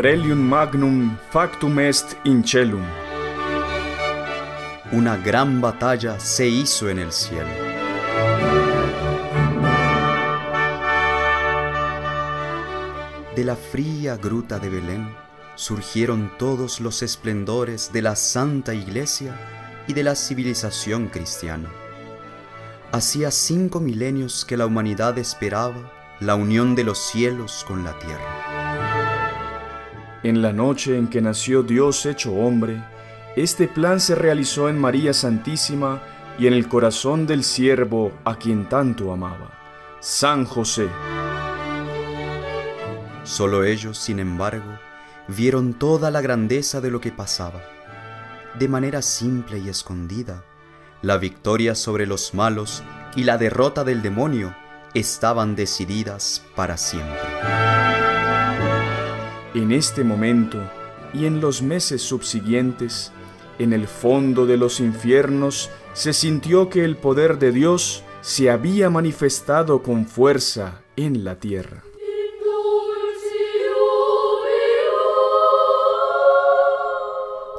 Prelium magnum factum est in celum. Una gran batalla se hizo en el cielo. De la fría gruta de Belén surgieron todos los esplendores de la Santa Iglesia y de la civilización cristiana. Hacía cinco milenios que la humanidad esperaba la unión de los cielos con la tierra. En la noche en que nació Dios hecho hombre, este plan se realizó en María Santísima y en el corazón del siervo a quien tanto amaba, San José. Solo ellos, sin embargo, vieron toda la grandeza de lo que pasaba. De manera simple y escondida, la victoria sobre los malos y la derrota del demonio estaban decididas para siempre. En este momento y en los meses subsiguientes, en el fondo de los infiernos se sintió que el poder de Dios se había manifestado con fuerza en la tierra.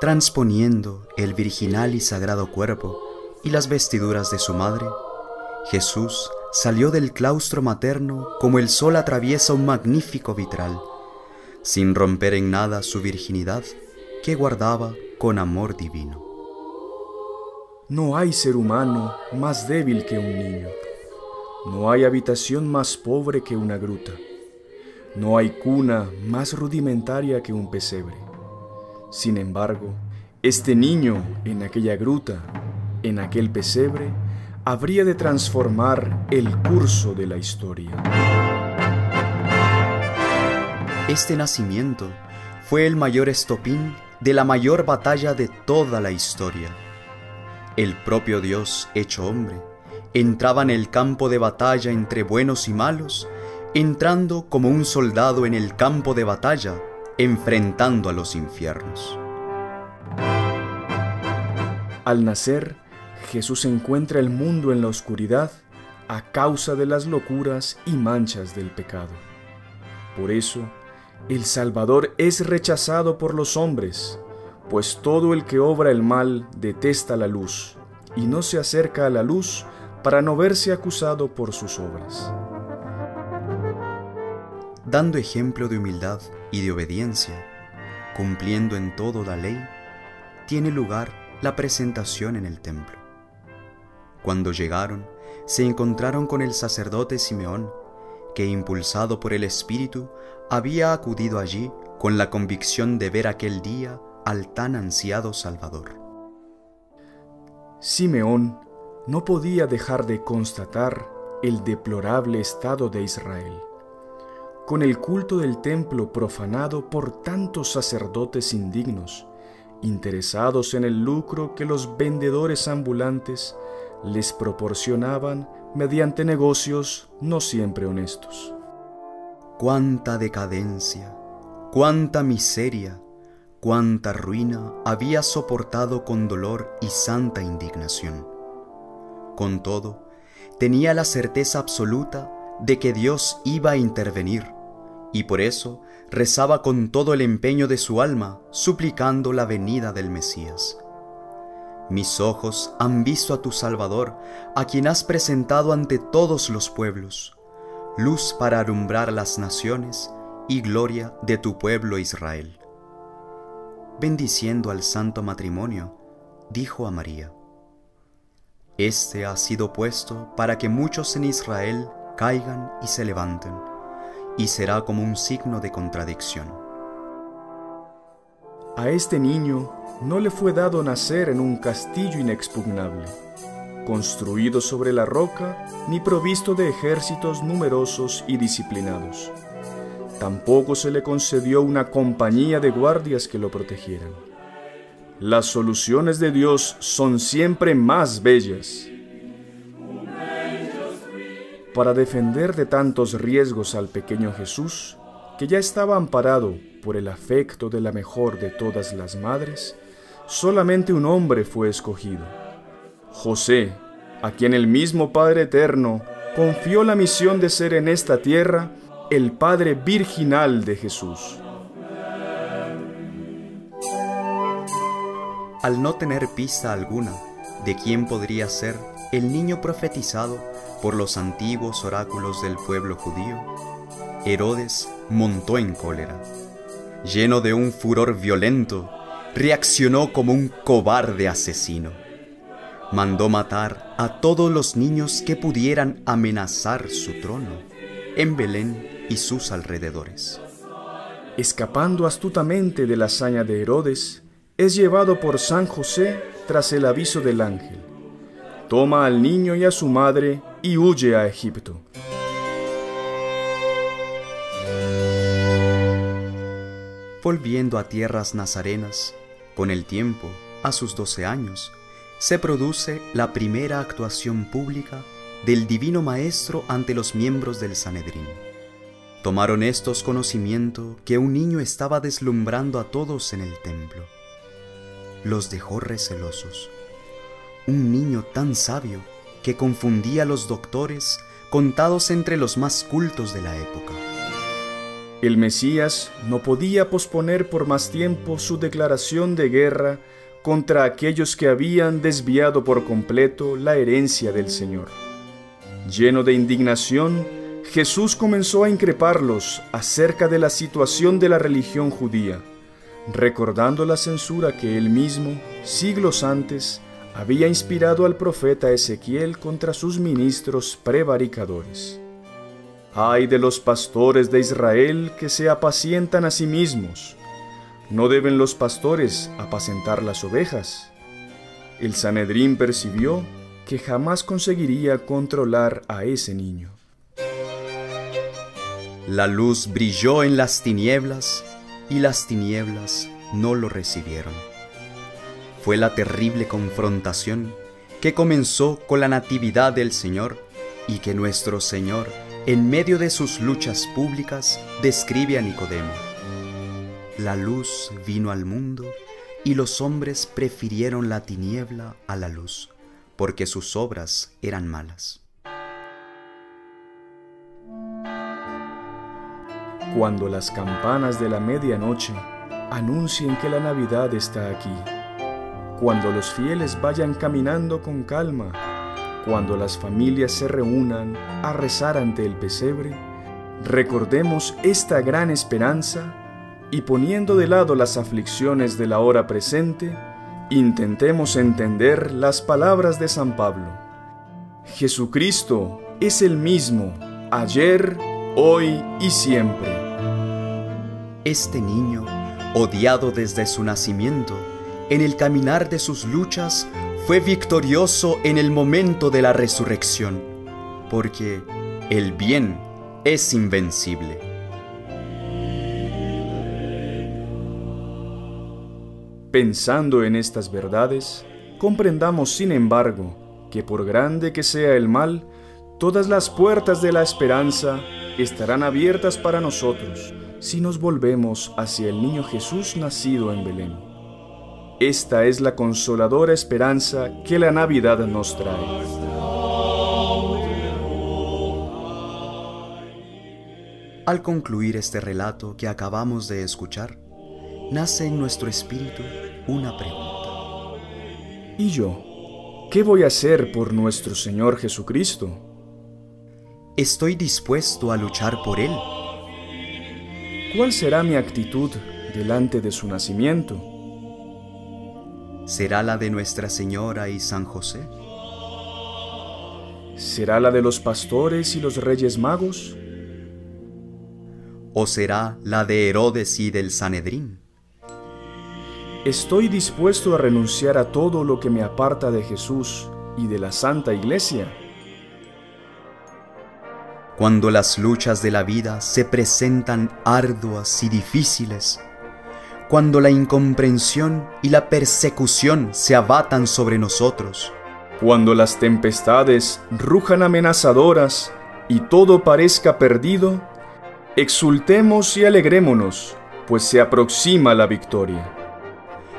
Transponiendo el virginal y sagrado cuerpo y las vestiduras de su madre, Jesús salió del claustro materno como el sol atraviesa un magnífico vitral, sin romper en nada su virginidad que guardaba con amor divino. No hay ser humano más débil que un niño. No hay habitación más pobre que una gruta. No hay cuna más rudimentaria que un pesebre. Sin embargo, este niño en aquella gruta, en aquel pesebre, habría de transformar el curso de la historia. Este nacimiento fue el mayor estopín de la mayor batalla de toda la historia. El propio Dios hecho hombre entraba en el campo de batalla entre buenos y malos, entrando como un soldado en el campo de batalla, enfrentando a los infiernos. Al nacer, Jesús encuentra el mundo en la oscuridad a causa de las locuras y manchas del pecado. Por eso, el Salvador es rechazado por los hombres, pues todo el que obra el mal detesta la luz y no se acerca a la luz para no verse acusado por sus obras. Dando ejemplo de humildad y de obediencia, cumpliendo en todo la ley, tiene lugar la presentación en el templo. Cuando llegaron, se encontraron con el sacerdote Simeón, que impulsado por el Espíritu había acudido allí con la convicción de ver aquel día al tan ansiado Salvador. Simeón no podía dejar de constatar el deplorable estado de Israel, con el culto del templo profanado por tantos sacerdotes indignos, interesados en el lucro que los vendedores ambulantes les proporcionaban mediante negocios no siempre honestos. Cuánta decadencia, cuánta miseria, cuánta ruina había soportado con dolor y santa indignación. Con todo, tenía la certeza absoluta de que Dios iba a intervenir, y por eso rezaba con todo el empeño de su alma, suplicando la venida del Mesías. Mis ojos han visto a tu Salvador, a quien has presentado ante todos los pueblos, luz para alumbrar las naciones y gloria de tu pueblo Israel. Bendiciendo al santo matrimonio, dijo a María, Este ha sido puesto para que muchos en Israel caigan y se levanten, y será como un signo de contradicción. A este niño no le fue dado nacer en un castillo inexpugnable, construido sobre la roca ni provisto de ejércitos numerosos y disciplinados. Tampoco se le concedió una compañía de guardias que lo protegieran. Las soluciones de Dios son siempre más bellas. Para defender de tantos riesgos al pequeño Jesús, que ya estaba amparado por el afecto de la mejor de todas las madres, solamente un hombre fue escogido, José, a quien el mismo Padre Eterno confió la misión de ser en esta tierra el Padre Virginal de Jesús. Al no tener pista alguna de quién podría ser el niño profetizado por los antiguos oráculos del pueblo judío, Herodes montó en cólera Lleno de un furor violento, reaccionó como un cobarde asesino. Mandó matar a todos los niños que pudieran amenazar su trono en Belén y sus alrededores. Escapando astutamente de la hazaña de Herodes, es llevado por San José tras el aviso del ángel. Toma al niño y a su madre y huye a Egipto. Volviendo a tierras nazarenas, con el tiempo, a sus doce años, se produce la primera actuación pública del Divino Maestro ante los miembros del Sanedrín. Tomaron estos conocimiento que un niño estaba deslumbrando a todos en el templo. Los dejó recelosos. Un niño tan sabio que confundía a los doctores contados entre los más cultos de la época. El Mesías no podía posponer por más tiempo su declaración de guerra contra aquellos que habían desviado por completo la herencia del Señor. Lleno de indignación, Jesús comenzó a increparlos acerca de la situación de la religión judía, recordando la censura que él mismo, siglos antes, había inspirado al profeta Ezequiel contra sus ministros prevaricadores. Ay de los pastores de Israel que se apacientan a sí mismos. ¿No deben los pastores apacentar las ovejas? El Sanedrín percibió que jamás conseguiría controlar a ese niño. La luz brilló en las tinieblas y las tinieblas no lo recibieron. Fue la terrible confrontación que comenzó con la natividad del Señor y que nuestro Señor, en medio de sus luchas públicas, describe a Nicodemo. La luz vino al mundo y los hombres prefirieron la tiniebla a la luz, porque sus obras eran malas. cuando las campanas de la medianoche anuncien que la Navidad está aquí, cuando los fieles vayan caminando con calma, cuando las familias se reúnan a rezar ante el pesebre, recordemos esta gran esperanza y poniendo de lado las aflicciones de la hora presente, intentemos entender las palabras de San Pablo. Jesucristo es el mismo ayer, hoy y siempre este niño, odiado desde su nacimiento, en el caminar de sus luchas, fue victorioso en el momento de la resurrección, porque el bien es invencible. Pensando en estas verdades, comprendamos sin embargo que por grande que sea el mal, todas las puertas de la esperanza estarán abiertas para nosotros si nos volvemos hacia el niño Jesús nacido en Belén. Esta es la consoladora esperanza que la Navidad nos trae. Al concluir este relato que acabamos de escuchar, nace en nuestro espíritu una pregunta. ¿Y yo? ¿Qué voy a hacer por nuestro Señor Jesucristo? Estoy dispuesto a luchar por Él ¿Cuál será mi actitud delante de su nacimiento? ¿Será la de Nuestra Señora y San José? ¿Será la de los pastores y los reyes magos? ¿O será la de Herodes y del Sanedrín? Estoy dispuesto a renunciar a todo lo que me aparta de Jesús y de la Santa Iglesia cuando las luchas de la vida se presentan arduas y difíciles, cuando la incomprensión y la persecución se abatan sobre nosotros, cuando las tempestades rujan amenazadoras y todo parezca perdido, exultemos y alegrémonos, pues se aproxima la victoria.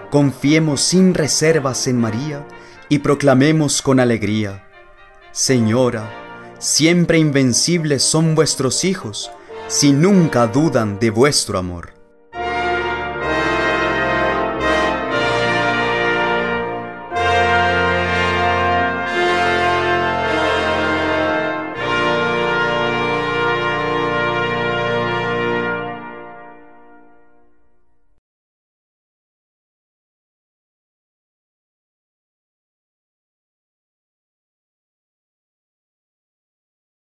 Confiemos sin reservas en María y proclamemos con alegría, Señora, Siempre invencibles son vuestros hijos, si nunca dudan de vuestro amor.